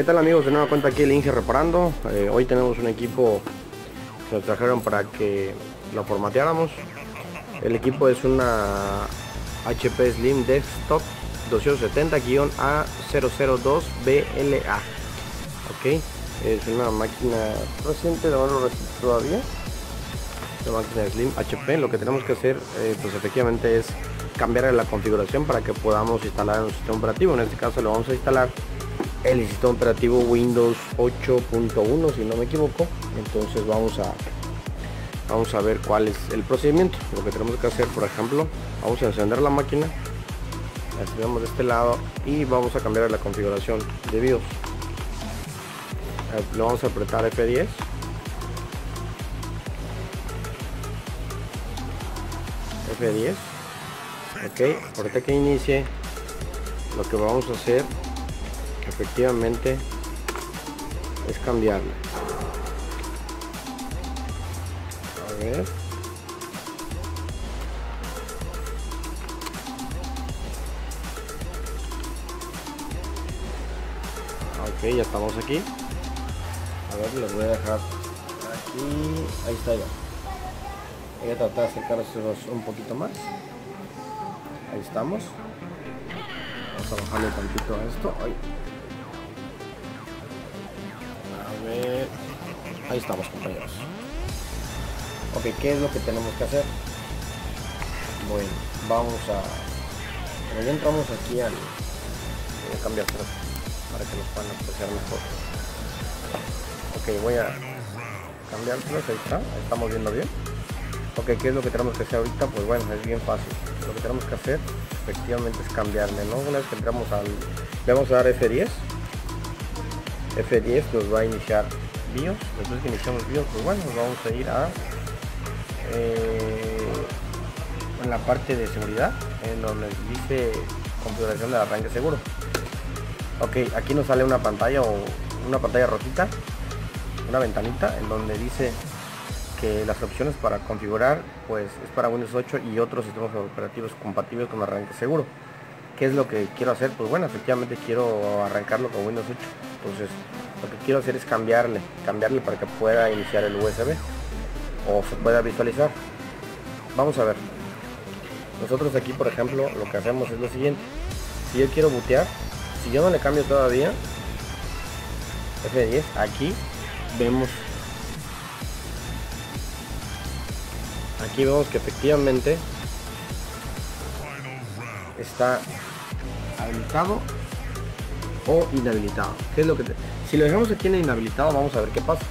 ¿Qué tal amigos? De nueva cuenta aquí el Inge reparando. Eh, hoy tenemos un equipo que nos trajeron para que lo formateáramos. El equipo es una HP Slim Desktop 270-A002BLA. Ok, es una máquina reciente, no lo todavía. La máquina Slim HP. Lo que tenemos que hacer, eh, pues efectivamente es cambiar la configuración para que podamos instalar un sistema operativo. En este caso lo vamos a instalar el sistema operativo Windows 8.1 si no me equivoco entonces vamos a vamos a ver cuál es el procedimiento lo que tenemos que hacer por ejemplo vamos a encender la máquina la encendemos de este lado y vamos a cambiar la configuración de BIOS lo vamos a apretar F10 F10 ok ahorita que inicie lo que vamos a hacer efectivamente es cambiarle a ver. Ok ya estamos aquí. A ver les voy a dejar aquí. Ahí está ya voy a tratar de acercarlos un poquito más. Ahí estamos. Vamos a bajarle un tantito a esto. Ay. ahí estamos compañeros. Ok qué es lo que tenemos que hacer bueno vamos a pero ya entramos aquí al voy a cambiar para que nos puedan apreciar mejor. Ok voy a cambiar ahí está ahí estamos viendo bien ok qué es lo que tenemos que hacer ahorita pues bueno es bien fácil. Lo que tenemos que hacer efectivamente es cambiarle no una vez que entramos al le vamos a dar F10 F10 nos va a iniciar BIOS. Después que iniciamos BIOS pues bueno nos vamos a ir a eh, en la parte de seguridad en donde dice configuración del arranque seguro. Ok aquí nos sale una pantalla o una pantalla rojita una ventanita en donde dice que las opciones para configurar pues es para Windows 8 y otros sistemas operativos compatibles con arranque seguro ¿Qué es lo que quiero hacer? Pues bueno, efectivamente quiero arrancarlo con Windows 8. Entonces, lo que quiero hacer es cambiarle, cambiarle para que pueda iniciar el USB o se pueda visualizar. Vamos a ver. Nosotros aquí, por ejemplo, lo que hacemos es lo siguiente. Si yo quiero bootear, si yo no le cambio todavía, F10, aquí vemos aquí vemos que efectivamente está habilitado o inhabilitado. ¿Qué es lo que Si lo dejamos aquí en inhabilitado, vamos a ver qué pasa.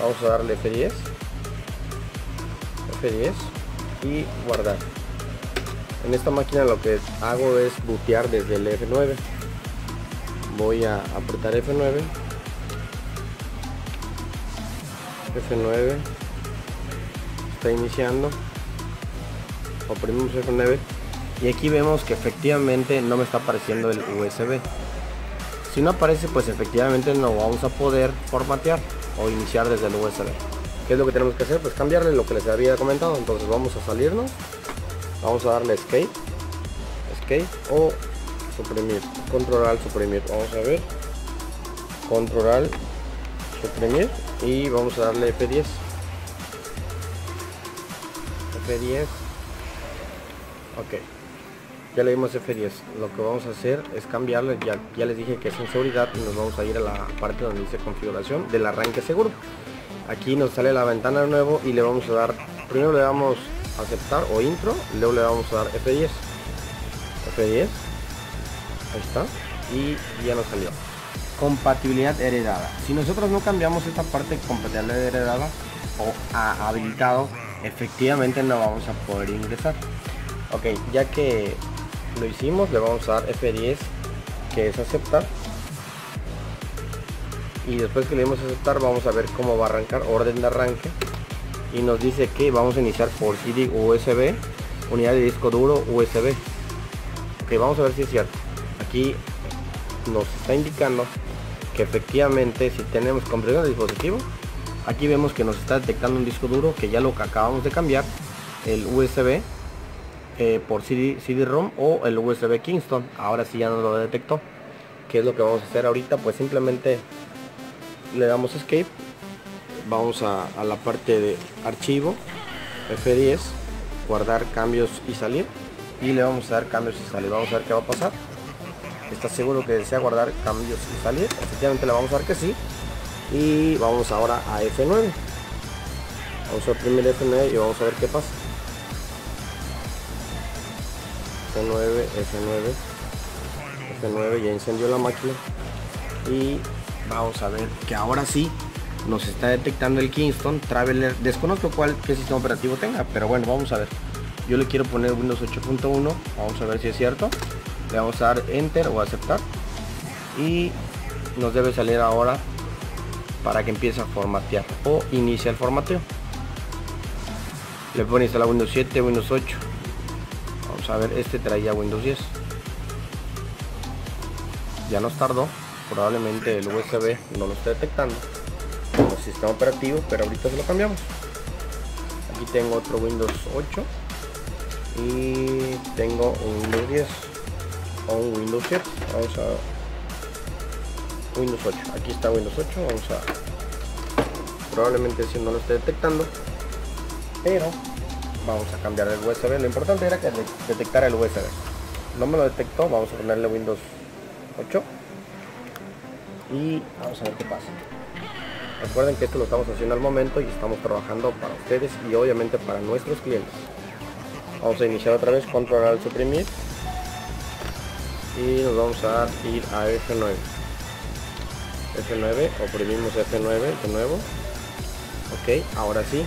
Vamos a darle F10. F10 y guardar. En esta máquina lo que hago es bootear desde el F9. Voy a apretar F9. F9 está iniciando. Oprimimos F9 y aquí vemos que efectivamente no me está apareciendo el USB si no aparece pues efectivamente no vamos a poder formatear o iniciar desde el USB ¿qué es lo que tenemos que hacer? pues cambiarle lo que les había comentado. Entonces vamos a salirnos. Vamos a darle escape. Escape o suprimir. Control al suprimir. Vamos a ver. Control suprimir. Y vamos a darle F10 F10 ok. Ya le dimos F10 lo que vamos a hacer es cambiarle. Ya, ya les dije que es en seguridad y nos vamos a ir a la parte donde dice configuración del arranque seguro. Aquí nos sale la ventana de nuevo y le vamos a dar primero le damos aceptar o intro luego le vamos a dar F10 F10 ahí está. Y ya nos salió. Compatibilidad heredada. Si nosotros no cambiamos esta parte de compatibilidad heredada o a habilitado efectivamente no vamos a poder ingresar. Ok ya que lo hicimos le vamos a dar F10 que es aceptar. Y después que le demos aceptar vamos a ver cómo va a arrancar orden de arranque. Y nos dice que vamos a iniciar por CD USB unidad de disco duro USB ok vamos a ver si es cierto. Aquí nos está indicando que efectivamente si tenemos compresión de dispositivo aquí vemos que nos está detectando un disco duro que ya lo que acabamos de cambiar el USB eh, por CD, CD-ROM o el USB Kingston. Ahora sí ya no lo detectó. ¿Qué es lo que vamos a hacer ahorita? Pues simplemente le damos escape. Vamos a, a la parte de archivo, F10, guardar cambios y salir. Y le vamos a dar cambios y salir. Vamos a ver qué va a pasar. ¿Está seguro que desea guardar cambios y salir? Efectivamente le vamos a dar que sí. Y vamos ahora a F9. Vamos a oprimir F9 y vamos a ver qué pasa. F9, F9, F9, ya encendió la máquina. Y vamos a ver que ahora sí nos está detectando el Kingston Traveler. Desconozco cuál qué sistema operativo tenga, pero bueno, vamos a ver. Yo le quiero poner Windows 8.1, vamos a ver si es cierto. Le vamos a dar Enter o aceptar. Y nos debe salir ahora para que empiece a formatear o inicia el formateo. Le pueden instalar Windows 7, Windows 8. Vamos a ver, este traía Windows 10. Ya nos tardó, probablemente el USB no lo esté detectando como sistema operativo, pero ahorita se lo cambiamos. Aquí tengo otro Windows 8 y tengo un Windows 10 o un Windows 7. Vamos a Windows 8. Aquí está Windows 8. Vamos a probablemente si no lo esté detectando, pero vamos a cambiar el USB. Lo importante era que detectara el USB. No me lo detectó. Vamos a ponerle Windows 8 y vamos a ver qué pasa. Recuerden que esto lo estamos haciendo al momento y estamos trabajando para ustedes y obviamente para nuestros clientes. Vamos a iniciar otra vez, control al suprimir y nos vamos a ir a F9. F9, oprimimos F9 de nuevo. Ok, ahora sí,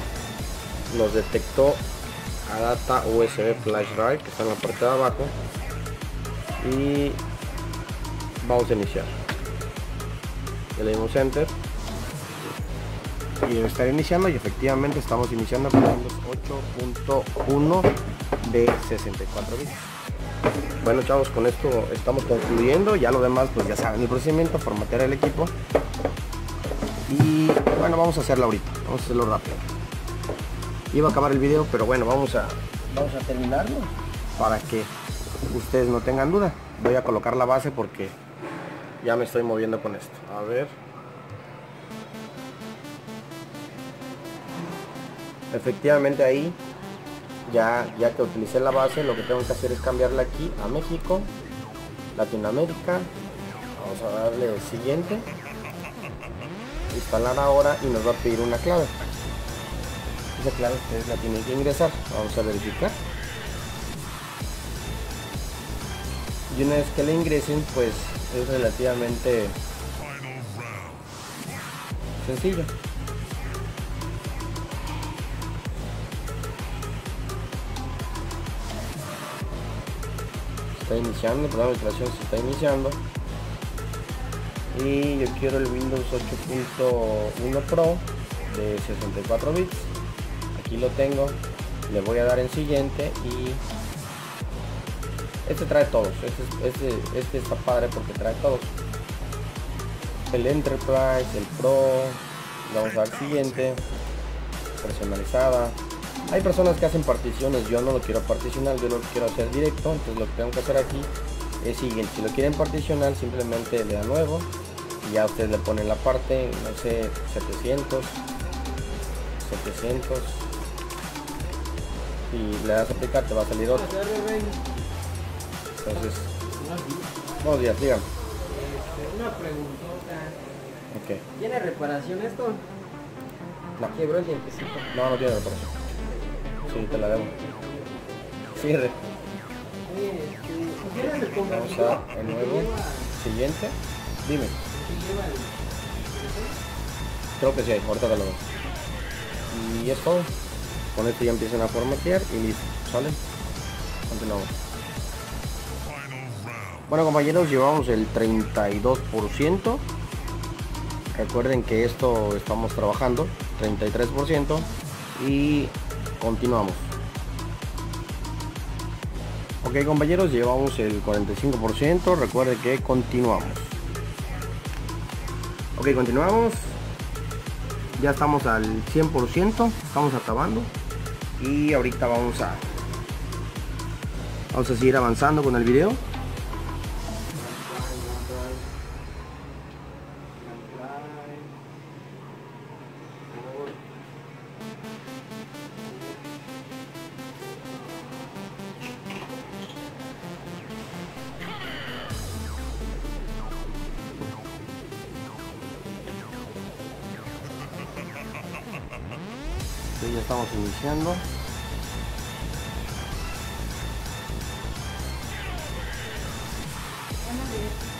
nos detectó a data USB flash drive que está en la parte de abajo y vamos a iniciar. Le dimos enter y debe estar iniciando y efectivamente estamos iniciando con Windows 8.1 de 64 bits. Bueno chavos, con esto estamos concluyendo, ya lo demás pues ya saben el procedimiento, formatear el equipo y bueno vamos a hacerlo ahorita, vamos a hacerlo rápido. Iba a acabar el video, pero bueno vamos a, vamos a terminarlo para que ustedes no tengan duda. Voy a colocar la base porque ya me estoy moviendo con esto. A ver. efectivamente ahí ya, ya que utilicé la base lo que tengo que hacer es cambiarla aquí a México Latinoamérica. Vamos a darle siguiente. Instalar ahora y nos va a pedir una clave. Esa clave ustedes la tienen que ingresar. Vamos a verificar. Y una vez que la ingresen pues es relativamente sencillo está iniciando, el programa de instalación se está iniciando. Y yo quiero el Windows 8.1 Pro de 64 bits. Aquí lo tengo le voy a dar en siguiente y este trae todos este, este, este está padre porque trae todos. El Enterprise, el Pro vamos a dar siguiente personalizada hay personas que hacen particiones, yo no lo quiero particionar, yo lo quiero hacer directo, entonces lo que tengo que hacer aquí es siguiente, si lo quieren particionar simplemente le da nuevo y ya ustedes le ponen la parte, no sé, 700, 700 y le das a aplicar, te va a salir otro. Entonces, buenos días, dígame. Una preguntota. ¿Tiene reparación esto? No. Quebró el dientecito. No, no tiene reparación. Sí, te la debo. Cierre. Oye, este, ¿quieres el Vamos a el nuevo. Siguiente. Dime. ¿Sí lleva el- Creo que sí, ahorita te lo doy. Y es todo. Con esto ya empiezan a formatear y listo. ¿Sale? Continuamos. Bueno compañeros, llevamos el 32%. Recuerden que esto estamos trabajando, 33%. Y continuamos. Ok compañeros, llevamos el 45%. Recuerden que continuamos. Ok, continuamos. Ya estamos al 100%. Estamos acabando. Y ahorita vamos a Vamos a seguir avanzando con el video. Ok, ya estamos iniciando.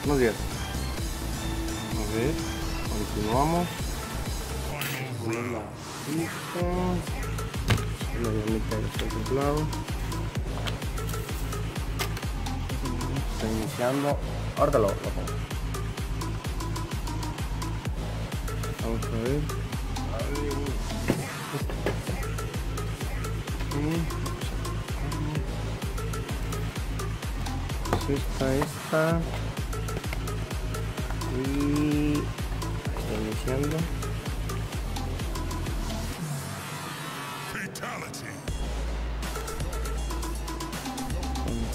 Buenos días. A ver, continuamos. La dinámica ya está contemplado. Está iniciando. Ahorita lo, lo pongo. Vamos a ver. Y esta, esta. Y está iniciando.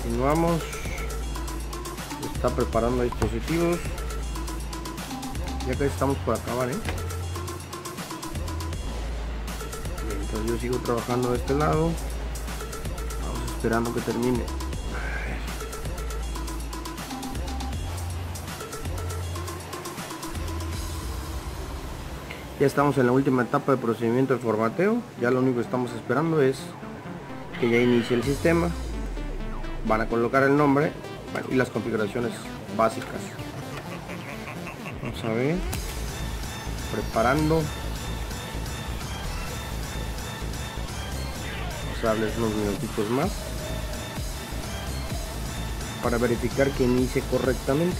Continuamos. Está preparando dispositivos. Ya casi estamos por acabar, ¿eh? Yo sigo trabajando de este lado. Vamos esperando que termine. Ya estamos en la última etapa de procedimiento de formateo. Ya lo único que estamos esperando es que ya inicie el sistema. Van a colocar el nombre y las configuraciones básicas. Vamos a ver. Preparando. Darles unos minutitos más. Para verificar que inicie correctamente.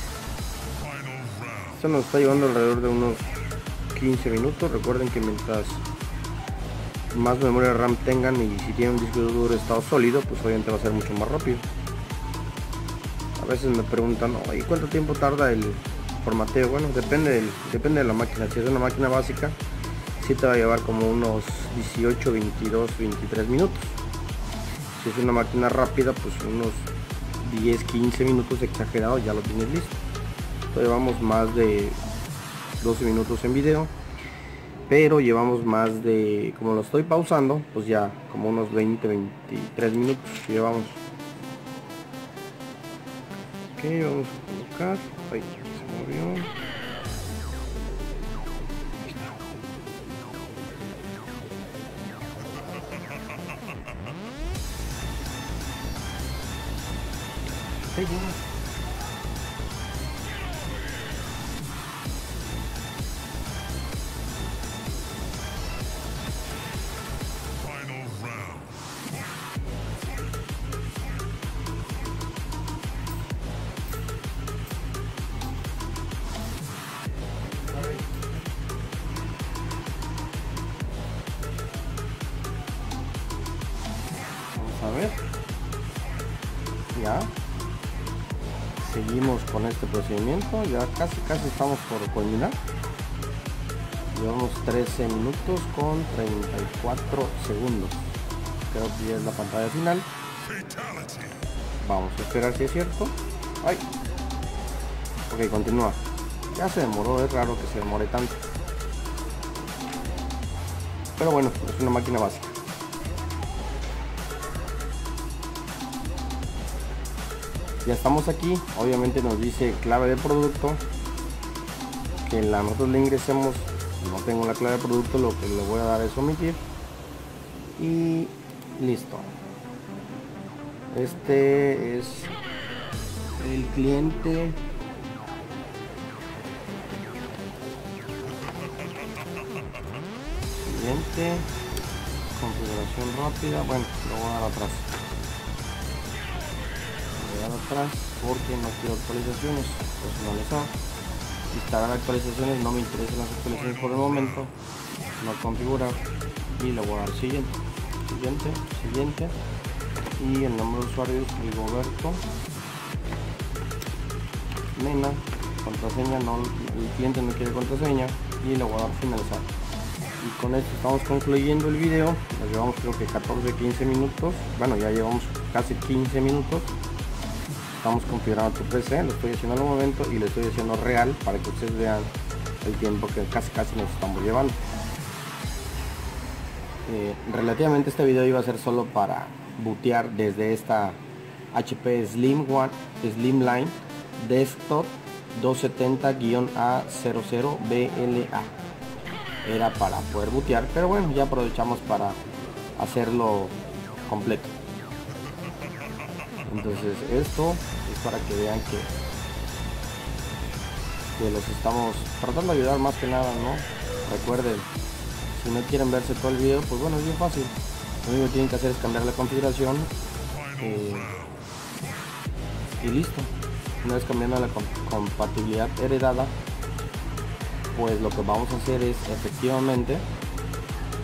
Esto nos está llevando alrededor de unos 15 minutos. Recuerden que mientras más memoria RAM tengan y si tienen un disco duro estado sólido, pues obviamente va a ser mucho más rápido. A veces me preguntan, ¿y cuánto tiempo tarda el formateo? Bueno, depende, del, depende de la máquina. Si es una máquina básica, sí te va a llevar como unos 18, 22, 23 minutos. Si es una máquina rápida, pues unos 10, 15 minutos exagerado ya lo tienes listo. Entonces llevamos más de 12 minutos en video pero llevamos más de como lo estoy pausando pues ya como unos 20 23 minutos llevamos. Ok vamos a colocar. Se movió Hey, a ver. Ya seguimos con este procedimiento ya casi casi estamos por culminar. Llevamos 13 minutos con 34 segundos. Creo que ya es la pantalla final. Vamos a esperar si es cierto. Ay. ok continúa. Ya se demoró es raro que se demore tanto. Pero bueno es una máquina básica ya estamos aquí. Obviamente nos dice clave de producto que la nosotros le ingresemos no tengo la clave de producto lo que le voy a dar es omitir. Y listo. Este es el cliente. Siguiente. Configuración rápida. Bueno lo voy a dar atrás atrás porque no quiero actualizaciones personalizadas instalar actualizaciones no me interesan las actualizaciones por el momento no configurar y le voy a dar siguiente siguiente siguiente. Y el nombre de usuario es Rigoberto Nena contraseña no el cliente no quiere contraseña y le voy a dar finalizar. Y con esto estamos concluyendo el video nos llevamos creo que 14 15 minutos bueno ya llevamos casi 15 minutos estamos configurando tu PC lo estoy haciendo al momento y lo estoy haciendo real para que ustedes vean el tiempo que casi casi nos estamos llevando. Eh, relativamente este video iba a ser solo para bootear desde esta HP Slim One Slimline Desktop 270-A00BLA era para poder bootear pero bueno ya aprovechamos para hacerlo completo entonces esto es para que vean que que los estamos tratando de ayudar más que nada no recuerden si no quieren verse todo el video pues bueno es bien fácil. Lo único que tienen que hacer es cambiar la configuración eh, y listo. Una vez cambiando la compatibilidad heredada pues lo que vamos a hacer es efectivamente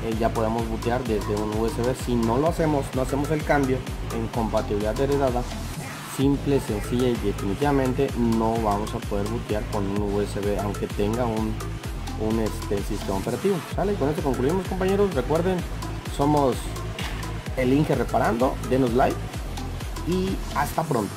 eh, ya podemos bootear desde un USB si no lo hacemos no hacemos el cambio en compatibilidad heredada simple sencilla y definitivamente no vamos a poder bootear con un USB aunque tenga un, un este, sistema operativo. Sale con esto concluimos compañeros. Recuerden somos el Inge reparando denos like y hasta pronto.